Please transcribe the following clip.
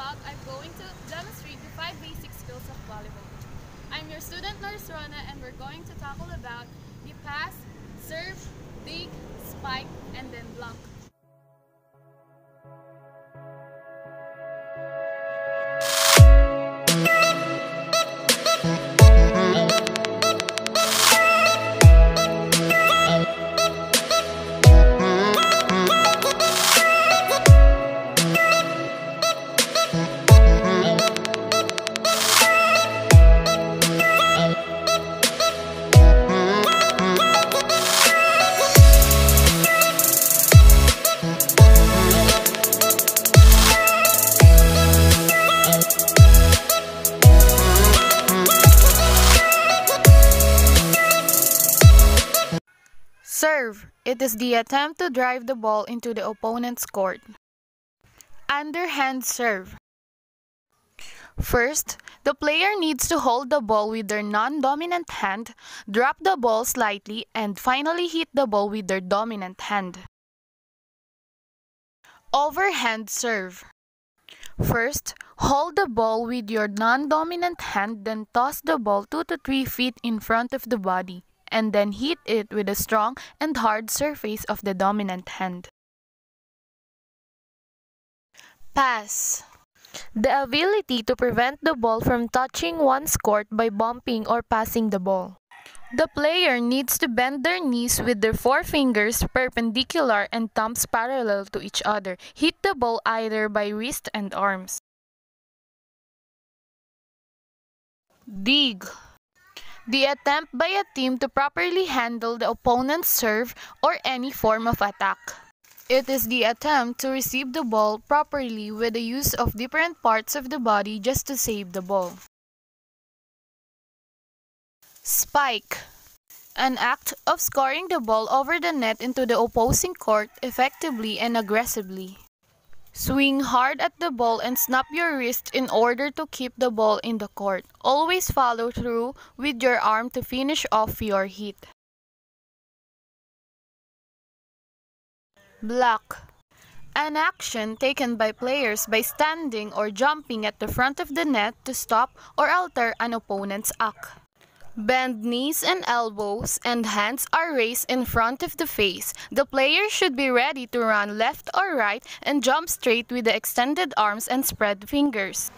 talk, I'm going to demonstrate the five basic skills of volleyball. I'm your student, Nurse Rona, and we're going to tackle about the pass, serve, dig, spike, and then do. Serve. It is the attempt to drive the ball into the opponent's court. Underhand serve. First, the player needs to hold the ball with their non-dominant hand, drop the ball slightly, and finally hit the ball with their dominant hand. Overhand serve. First, hold the ball with your non-dominant hand, then toss the ball 2 to 3 feet in front of the body and then hit it with a strong and hard surface of the dominant hand. Pass. The ability to prevent the ball from touching one's court by bumping or passing the ball. The player needs to bend their knees with their forefingers perpendicular and thumbs parallel to each other. Hit the ball either by wrist and arms. Dig. The attempt by a team to properly handle the opponent's serve or any form of attack. It is the attempt to receive the ball properly with the use of different parts of the body just to save the ball. Spike. An act of scoring the ball over the net into the opposing court effectively and aggressively. Swing hard at the ball and snap your wrist in order to keep the ball in the court. Always follow through with your arm to finish off your hit. Block. An action taken by players by standing or jumping at the front of the net to stop or alter an opponent's act. Bend knees and elbows and hands are raised in front of the face. The player should be ready to run left or right and jump straight with the extended arms and spread fingers.